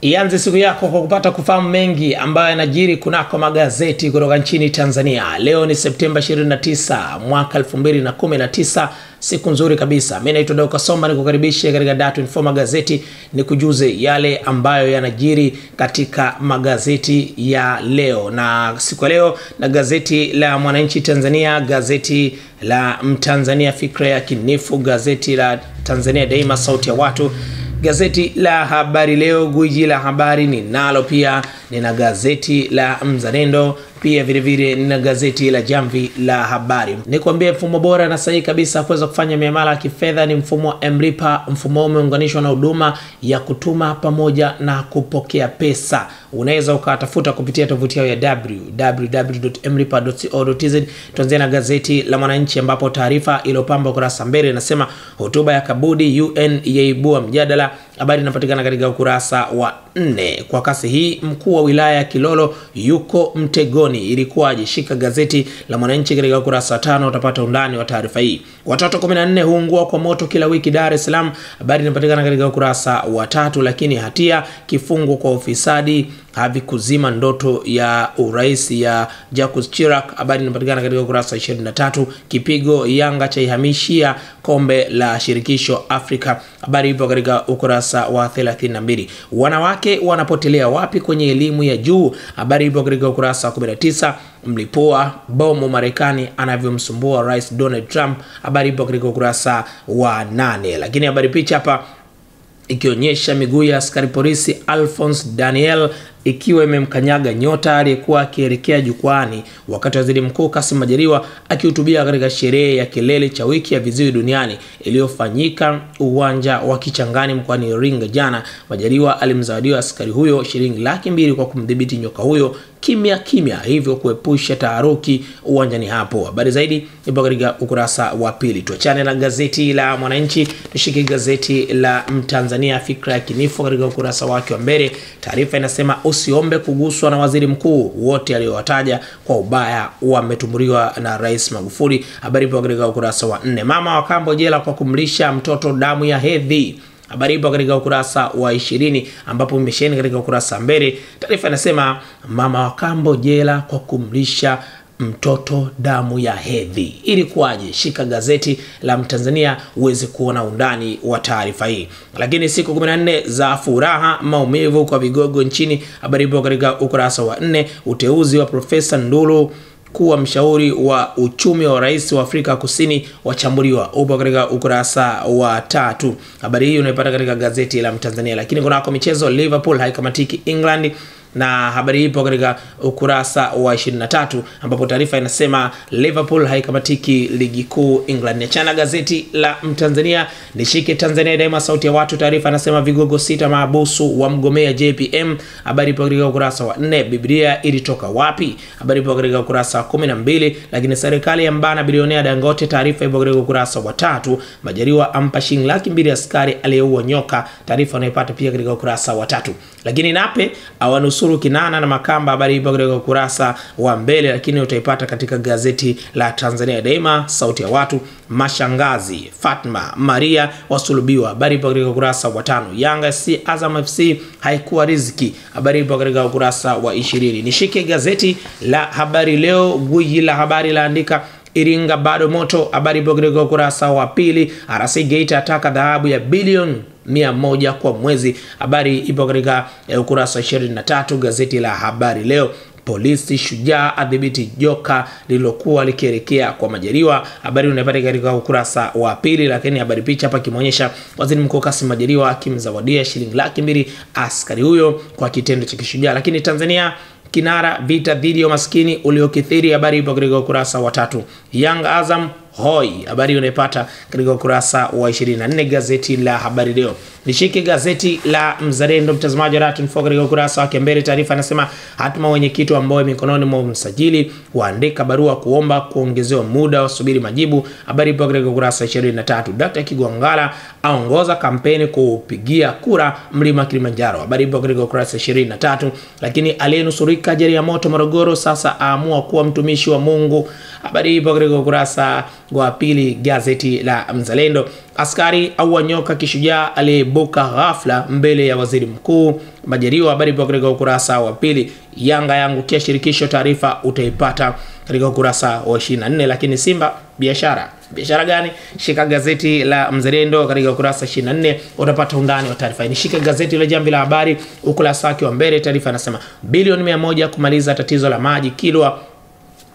Ianze siku yako kwa kupata kufahamu mengi ambayo yanajiri kunako magazeti kutoka nchini Tanzania. Leo ni Septemba 29 mwaka 2019, siku nzuri kabisa. Mimi naitwa Dauka Somba, nikukaribishe katika Dar24 Info magazeti, nikujuze yale ambayo yanajiri katika magazeti ya leo, na siku ya leo na gazeti la Mwananchi Tanzania, gazeti la Mtanzania Fikra ya Kinifu, gazeti la Tanzania Daima, sauti ya watu gazeti la Habari Leo, gwiji la habari ninalo. Pia nina gazeti la Mzalendo, pia vilevile na gazeti la Jamvi la Habari. ni kuambia mfumo bora na sahihi kabisa kuweza kufanya miamala ya kifedha ni mfumo wa Mlipa. Mfumo umeunganishwa na huduma ya kutuma pamoja na kupokea pesa. Unaweza ukatafuta kupitia tovuti yao ya www.mlipa.co.tz. Tuanzie na gazeti la Mwananchi ambapo taarifa iliyopamba ukurasa mbele inasema hotuba ya Kabudi, UN yaibua mjadala. Habari inapatikana katika ukurasa wa nne. Kwa kasi hii mkuu wa wilaya ya Kilolo yuko mtegoni, ilikuwaje? Shika gazeti la Mwananchi katika ukurasa wa tano, utapata undani wa taarifa hii. Watoto 14 huungua kwa moto kila wiki Dar es Salaam, habari inapatikana katika ukurasa wa tatu. Lakini hatia kifungo kwa ufisadi havikuzima ndoto ya urais ya Jacques Chirac, habari inapatikana katika ukurasa 23. Kipigo Yanga chaihamishia kombe la shirikisho Afrika, habari ipo katika ukurasa wa 32. Wanawake wanapotelea wapi kwenye elimu ya juu, habari ipo katika ukurasa wa 19. Mlipua bomu Marekani anavyomsumbua Rais Donald Trump, habari ipo katika ukurasa wa 8. Lakini habari picha hapa ikionyesha miguu ya askari polisi Alphonse Daniel ikiwa imemkanyaga nyota aliyekuwa akielekea jukwani wakati waziri mkuu Kassim Majaliwa akihutubia katika sherehe ya kilele cha wiki ya viziwi duniani iliyofanyika uwanja wa Kichangani mkoani Iringa jana. Majaliwa alimzawadiwa askari huyo shilingi laki mbili kwa kumdhibiti nyoka huyo kimya kimya, hivyo kuepusha taharuki uwanjani hapo. Habari zaidi ipo katika ukurasa wa pili. Tuachane na gazeti la Mwananchi, tushike gazeti la Mtanzania Fikra ya Kinifu katika ukurasa wake wa mbele. Taarifa inasema usiombe kuguswa na waziri mkuu, wote aliyowataja kwa ubaya wametumbuliwa na Rais Magufuli. Habari ipo katika ukurasa wa nne. Mama wa kambo jela kwa kumlisha mtoto damu ya hedhi habari ipo katika ukurasa wa ishirini ambapo imesheni katika ukurasa mbele. Taarifa inasema mama wa kambo jela kwa kumlisha mtoto damu ya hedhi. Ilikuwaje? Shika gazeti la Mtanzania uweze kuona undani wa taarifa hii. Lakini siku 14 za furaha, maumivu kwa vigogo nchini, habari ipo katika ukurasa wa nne. Uteuzi wa Profesa Ndulu kuwa mshauri wa uchumi wa rais wa Afrika Kusini wachambuliwa, upo katika ukurasa wa tatu. Habari hii unaipata katika gazeti la Mtanzania. Lakini kunako michezo, Liverpool haikamatiki England na habari hii ipo katika ukurasa wa 23 ambapo taarifa inasema Liverpool haikamatiki ligi kuu England. Niachana gazeti la Mtanzania, nishike Tanzania Daima, sauti ya watu. Taarifa inasema vigogo sita maabusu wa mgomea JPM. Habari ipo katika ukurasa wa 4. Biblia ilitoka wapi? Habari ipo katika ukurasa wa 12. Lakini serikali ya mbana bilionea Dangote, taarifa ipo katika ukurasa wa tatu. Majaliwa ampa shilingi laki mbili askari aliyeua nyoka, taarifa unaipata pia katika ukurasa wa tatu. Lakini Nape awanusuru Kinana na Makamba, habari ipo katika ukurasa wa mbele, lakini utaipata katika gazeti la Tanzania Daima, sauti ya watu. Mashangazi Fatma Maria wasulubiwa, habari ipo katika ukurasa wa tano. Yanga FC Azam FC haikuwa riziki, habari ipo katika ukurasa wa ishirini. Nishike gazeti la Habari Leo, gwiji la habari laandika Iringa bado moto, habari ipo katika ukurasa wa pili. RC Geita ataka dhahabu ya bilioni mia moja kwa mwezi, habari ipo katika ukurasa wa 23. Gazeti la Habari Leo. Polisi shujaa adhibiti joka lililokuwa likielekea kwa Majaliwa, habari unaipata katika ukurasa wa pili. Lakini habari picha hapa kimeonyesha waziri mkuu Kassim Majaliwa akimzawadia shilingi laki mbili askari huyo kwa kitendo cha kishujaa. Lakini Tanzania kinara vita dhidi ya umaskini uliokithiri, habari ipo katika ukurasa wa tatu. Young Azam hoi, habari unaipata katika ukurasa wa 24 gazeti la Habari Leo. Nishike gazeti la Mzalendo, mtazamaji wa Dar24 katika ukurasa wake mbele, taarifa anasema hatima wenyekiti ambao mikononi mwa msajili waandika barua kuomba kuongezewa muda wasubiri majibu, habari ipo katika ukurasa 23. Dkt. Kigwangala aongoza kampeni kupigia kura mlima Kilimanjaro, habari ipo katika ukurasa 23. Lakini aliyenusurika ajali ya moto Morogoro sasa aamua kuwa mtumishi wa Mungu, habari ipo katika ukurasa wa pili gazeti la Mzalendo. Askari au nyoka kishujaa aliyebuka ghafla mbele ya waziri mkuu Majaliwa, habari ipo katika ukurasa wa pili. Yanga yangukia shirikisho, taarifa utaipata katika ukurasa wa 24. Lakini Simba biashara biashara gani? Shika gazeti la Mzalendo katika ukurasa 24 utapata undani wa taarifa hii. Shika gazeti la Jamvi la Habari ukurasa wake wa mbele, taarifa inasema bilioni 100 kumaliza tatizo la maji Kilwa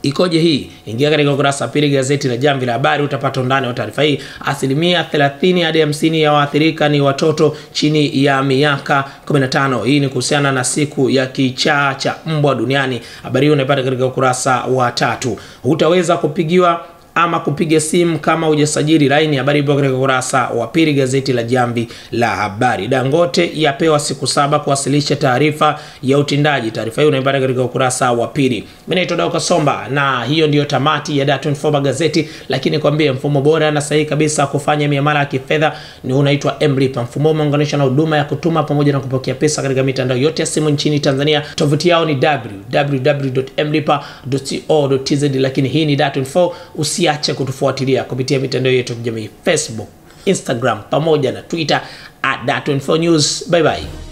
ikoje hii? Ingia katika ukurasa wa pili gazeti la Jamvi la Habari utapata undani wa taarifa hii. Asilimia 30 hadi 50 ya waathirika ni watoto chini ya miaka 15. Hii ni kuhusiana na siku ya kichaa cha mbwa duniani. Habari hii unaipata katika ukurasa wa tatu. Hutaweza kupigiwa ama kupiga simu kama hujasajili laini. Habari ipo katika ukurasa wa pili gazeti la Jamvi la Habari. Dangote yapewa siku saba kuwasilisha taarifa ya utendaji. Taarifa hiyo unaipata katika ukurasa wa pili. Mimi naitwa Dauka Somba na hiyo ndiyo tamati ya Dar24 gazeti, lakini kwambie mfumo bora na sahihi kabisa kufanya miamala ya kifedha ni unaitwa Mlipa. Mfumo umeunganishwa na huduma ya kutuma pamoja na kupokea pesa katika mitandao yote ya simu nchini Tanzania. Tovuti yao ni www.mlipa.co.tz, lakini hii ni Dar24 usi Usiache kutufuatilia kupitia mitandao yetu ya kijamii Facebook, Instagram pamoja na Twitter at Dar24 News. Bye bye.